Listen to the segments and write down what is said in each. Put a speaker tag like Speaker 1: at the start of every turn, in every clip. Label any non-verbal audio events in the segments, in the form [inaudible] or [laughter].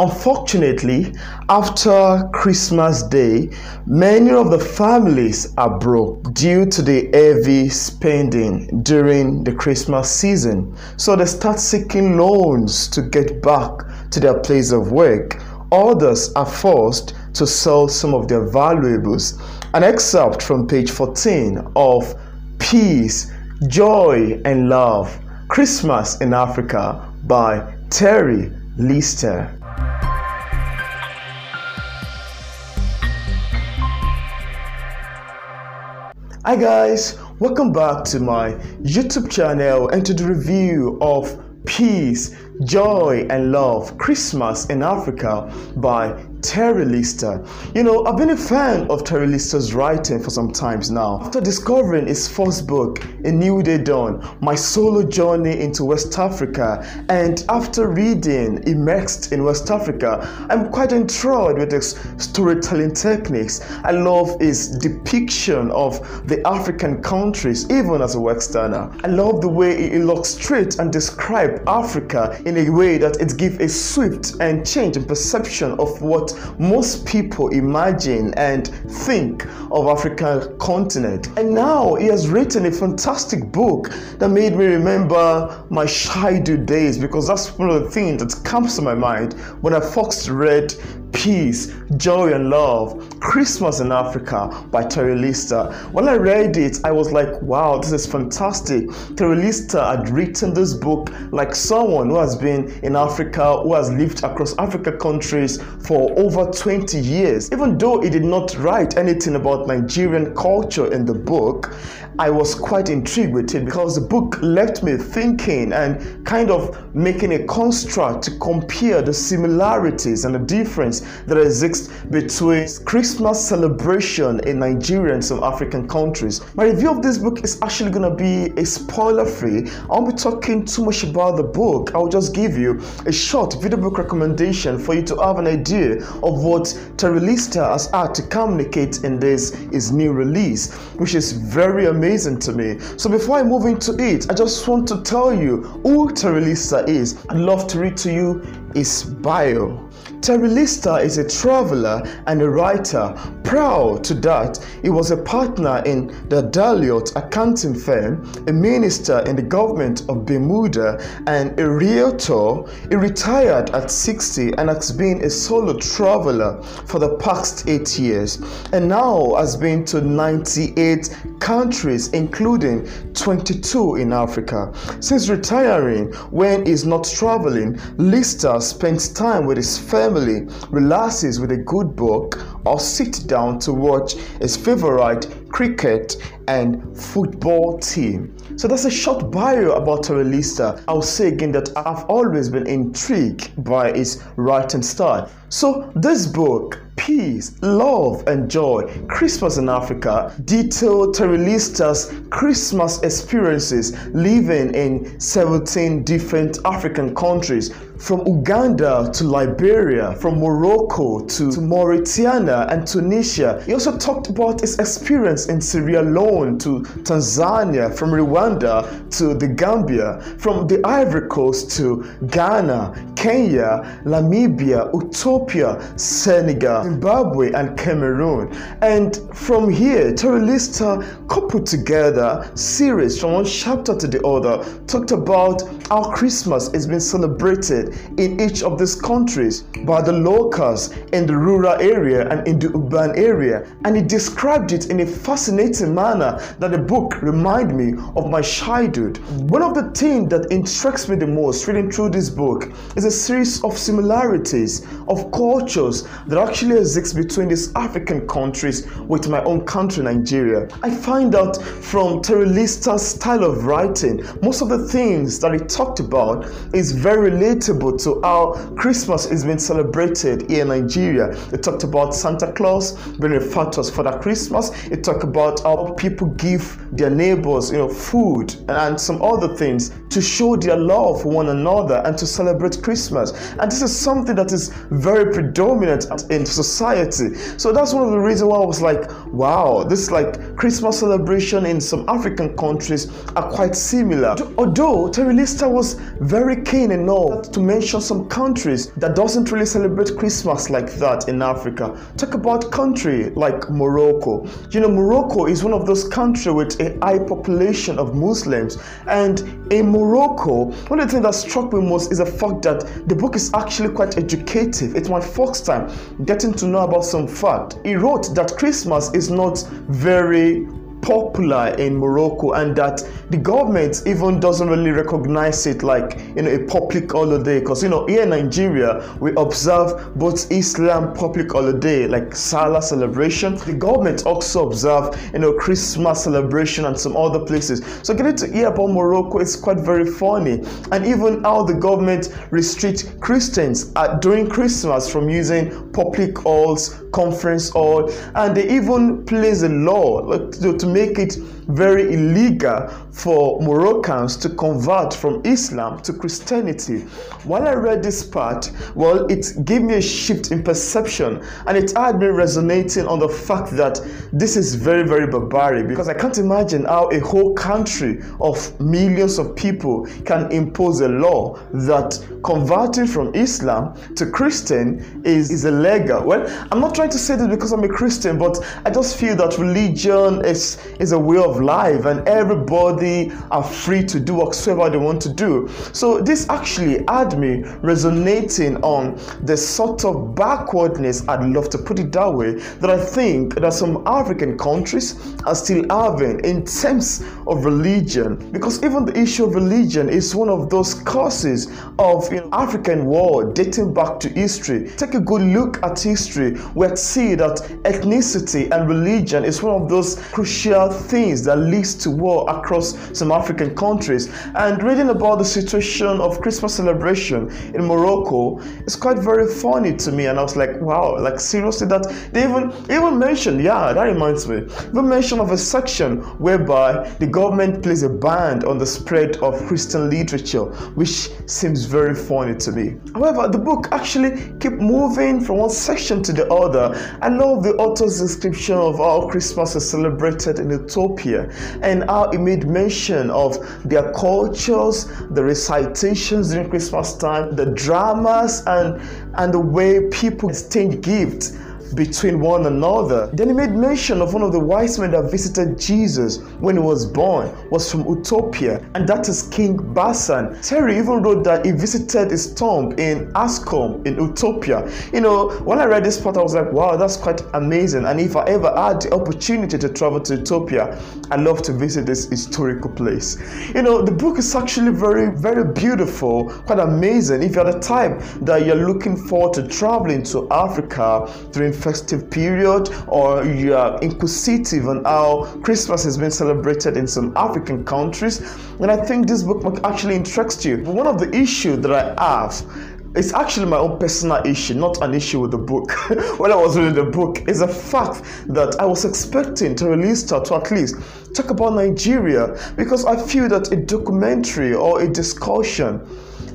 Speaker 1: Unfortunately, after Christmas Day, many of the families are broke due to the heavy spending during the Christmas season. So they start seeking loans to get back to their place of work. Others are forced to sell some of their valuables. An excerpt from page 14 of Peace, Joy, and Love Christmas in Africa by Terry Lister. Hi guys, welcome back to my YouTube channel and to the review of Peace, Joy and Love Christmas in Africa by Terry Lister. You know, I've been a fan of Terry Lister's writing for some times now. After discovering his first book, A New Day Dawn, my solo journey into West Africa, and after reading Immersed in West Africa, I'm quite enthralled with his storytelling techniques. I love his depiction of the African countries, even as a Westerner. I love the way he illustrates and describes Africa in a way that it gives a swift and change in perception of what most people imagine and think of African continent. And now he has written a fantastic book that made me remember my childhood days because that's one of the things that comes to my mind when I first read Peace, Joy and Love, Christmas in Africa by Terry Lister. When I read it, I was like, wow, this is fantastic. Terry Lister had written this book like someone who has been in Africa, who has lived across Africa countries for over 20 years. Even though he did not write anything about Nigerian culture in the book, I was quite intrigued with it because the book left me thinking and kind of making a construct to compare the similarities and the difference that exists between Christmas celebration in Nigeria and some African countries. My review of this book is actually going to be a spoiler free. I won't be talking too much about the book. I'll just give you a short video book recommendation for you to have an idea of what Terry Lister has had to communicate in this his new release, which is very amazing to me. So before I move into it, I just want to tell you who Terry Lister is. I'd love to read to you his bio. Terry Lister is a traveler and a writer. Proud to that, he was a partner in the Deloitte accounting firm, a minister in the government of Bermuda, and a realtor. He retired at 60 and has been a solo traveler for the past eight years, and now has been to 98 countries, including 22 in Africa. Since retiring, when he's not traveling, Lister spends time with his family, relaxes with a good book, or sits down to watch his favorite cricket and football team. So that's a short bio about Terry Lister. I'll say again that I've always been intrigued by his writing style. So this book peace, love, and joy. Christmas in Africa detailed Terry Lister's Christmas experiences living in 17 different African countries, from Uganda to Liberia, from Morocco to, to Mauritania and Tunisia. He also talked about his experience in Sierra Leone to Tanzania, from Rwanda to the Gambia, from the Ivory Coast to Ghana, Kenya, Namibia, Ethiopia, Senegal, Zimbabwe, and Cameroon. And from here, Terry Lister coupled together series from one chapter to the other, talked about how Christmas is being celebrated in each of these countries by the locals in the rural area and in the urban area. And he described it in a fascinating manner that the book reminded me of my childhood. One of the things that intrigues me the most reading through this book is a series of similarities of cultures that actually between these African countries with my own country, Nigeria. I find out from Terry Lister's style of writing, most of the things that he talked about is very relatable to how Christmas is being celebrated here in Nigeria. He talked about Santa Claus being referred to as Father Christmas. He talked about how people people give their neighbors, you know, food and some other things to show their love for one another and to celebrate Christmas. And this is something that is very predominant in society. So that's one of the reasons why I was like, wow, this like Christmas celebration in some African countries are quite similar. Although Terry Lister was very keen enough to mention some countries that doesn't really celebrate Christmas like that in Africa. Talk about country like Morocco. You know, Morocco is one of those countries with a high population of Muslims and in Morocco, one of the things that struck me most is the fact that the book is actually quite educative. It's my first time getting to know about some fact. He wrote that Christmas is not very popular in Morocco and that the government even doesn't really recognize it like you know a public holiday. Because you know here in Nigeria we observe both Islam public holiday like Salah celebration. The government also observe you know Christmas celebration and some other places. So getting to hear about Morocco is quite very funny. And even how the government restrict Christians at, during Christmas from using public halls conference hall and they even place a law like, to, to make it very illegal for Moroccans to convert from Islam to Christianity. While I read this part, well, it gave me a shift in perception and it had me resonating on the fact that this is very, very barbaric because I can't imagine how a whole country of millions of people can impose a law that converting from Islam to Christian is, is illegal. Well, I'm not trying to say this because I'm a Christian, but I just feel that religion is, is a way of life and everybody are free to do whatsoever they want to do. So this actually had me resonating on the sort of backwardness, I'd love to put it that way, that I think that some African countries are still having in terms of religion. Because even the issue of religion is one of those causes of you know, African war dating back to history. Take a good look at history. We'll see that ethnicity and religion is one of those crucial things that leads to war across some African countries. And reading about the situation of Christmas celebration in Morocco is quite very funny to me. And I was like, wow, like seriously, that they even even mentioned, yeah, that reminds me, the mention of a section whereby the government plays a ban on the spread of Christian literature, which seems very funny to me. However, the book actually keep moving from one section to the other. I love the author's description of how Christmas is celebrated in And how he made mention of their cultures, the recitations during Christmas time, the dramas, and and the way people exchange gifts between one another. Then he made mention of one of the wise men that visited Jesus when he was born, was from Ethiopia, and that is King Bazen. Terry even wrote that he visited his tomb in Axum in Ethiopia. You know, when I read this part, I was like, wow, that's quite amazing. And if I ever had the opportunity to travel to Ethiopia, I'd love to visit this historical place. You know, the book is actually very, very beautiful, quite amazing. If you're the type that you're looking forward to traveling to Africa during festive period or you are inquisitive on how Christmas has been celebrated in some African countries, then I think this book might actually interest you. But one of the issues that I have it's actually my own personal issue, not an issue with the book. [laughs] when I was reading the book, is a fact that I was expecting to release to at least talk about Nigeria because I feel that a documentary or a discussion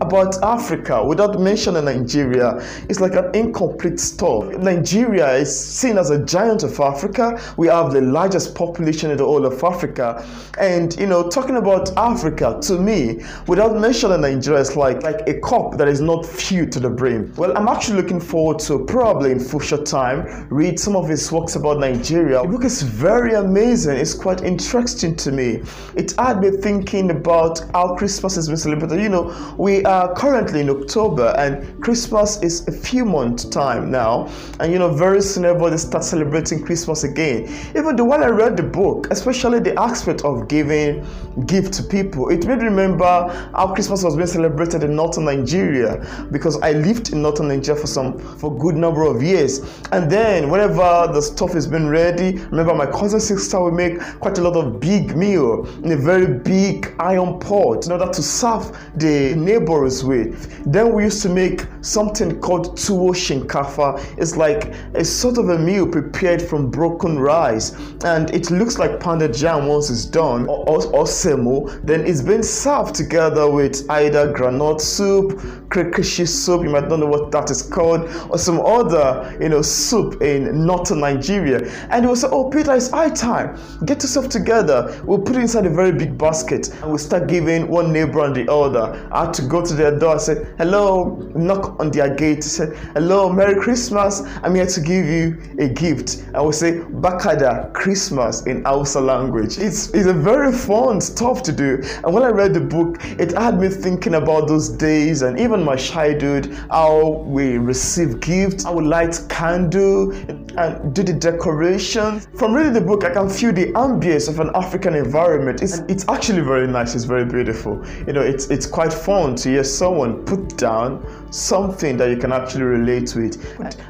Speaker 1: about Africa without mentioning Nigeria is like an incomplete story. Nigeria is seen as a giant of Africa. We have the largest population in the whole of Africa. And you know, talking about Africa to me, without mentioning Nigeria, is like, like a cup that is not filled to the brim. Well, I'm actually looking forward to probably in future time read some of his works about Nigeria. The book is very amazing. It's quite interesting to me. It had me thinking about how Christmas has been celebrated. You know, we are currently in October and Christmas is a few months time now. And you know, very soon everybody starts celebrating Christmas again. Even the while I read the book, especially the aspect of giving gift to people, it made me remember how Christmas was being celebrated in northern Nigeria because I lived in northern Nigeria for some for a good number of years. And then whenever the stuff is being ready, remember my cousin sister would make quite a lot of big meal in a very big iron pot in order to serve the neighbor Ivory with. Then we used to make something called tuwo shinkafa. It's like a sort of a meal prepared from broken rice and it looks like pounded yam once it's done or, or, or semo. Then it's been served together with either groundnut soup, krikeshi soup, you might not know what that is called, or some other, you know, soup in northern Nigeria. And will say, oh, Peter, it's high time. Get yourself together. We'll put it inside a very big basket and we'll start giving one neighbor and the other. I had to go to their door say, hello, knock on their gate. Said, hello, Merry Christmas. I'm here to give you a gift. I will say, Barka da, Christmas in Hausa language. It's, it's a very fun stuff to do. And when I read the book, it had me thinking about those days and even my childhood, how we receive gifts, I would light candle and do the decoration. From reading the book, I can feel the ambience of an African environment. It's, it's actually very nice, it's very beautiful. You know, it's, it's quite fun to hear someone put down something that you can actually relate to it.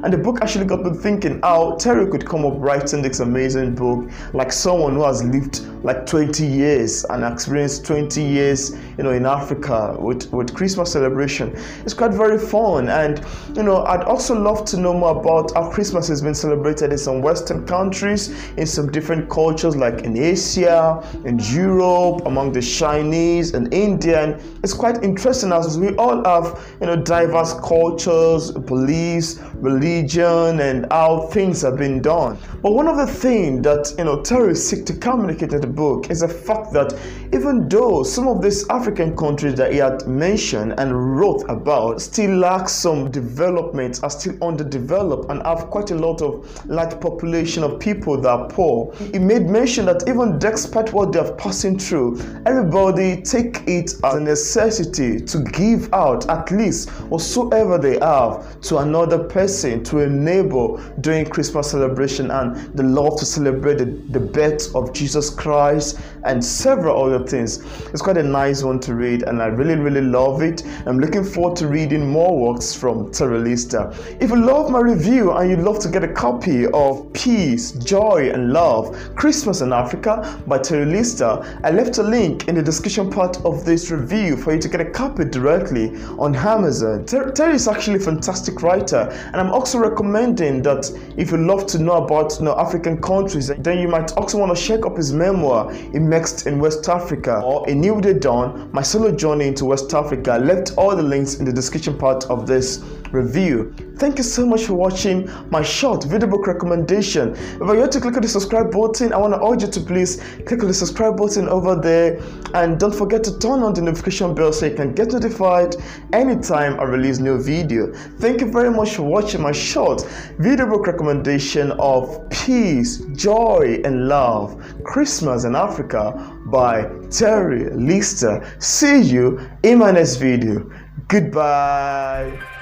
Speaker 1: And the book actually got me thinking how Terry could come up writing this amazing book like someone who has lived like 20 years and experienced 20 years, you know, in Africa with, with Christmas celebration. It's quite very fun. And, you know, I'd also love to know more about how Christmas has been celebrated in some Western countries, in some different cultures like in Asia, in Europe, among the Chinese and Indian. It's quite interesting as we all have, you know, diverse cultures, beliefs, religion, and how things have been done. But one of the things that, you know, terrorists seek to communicate book is the fact that even though some of these African countries that he had mentioned and wrote about still lack some development, are still underdeveloped, and have quite a lot of large population of people that are poor. He made mention that even despite what they are passing through, everybody take it as a necessity to give out at least whatsoever they have to another person, to a neighbor during Christmas celebration, and the love to celebrate the, the birth of Jesus Christ and several other things. It's quite a nice one to read, and I really, really love it. I'm looking forward to reading more works from Terry Lister. If you love my review and you'd love to get a copy of Peace, Joy, and Love Christmas in Africa by Terry Lister, I left a link in the description part of this review for you to get a copy directly on Amazon. Ter- Terry is actually a fantastic writer, and I'm also recommending that if you love to know about you know, African countries, then you might also want to check up his memoir, Immersed in West Africa, or A New Day Dawn, My Solo Journey into West Africa. I left all the links in the description part of this review. Thank you so much for watching my short video book recommendation. If you're yet to click on the subscribe button, I want to urge you to please click on the subscribe button over there and don't forget to turn on the notification bell so you can get notified anytime I release new video. Thank you very much for watching my short video book recommendation of Peace, Joy and Love, Christmas in Africa by Terry Lister. See you in my next video. Goodbye.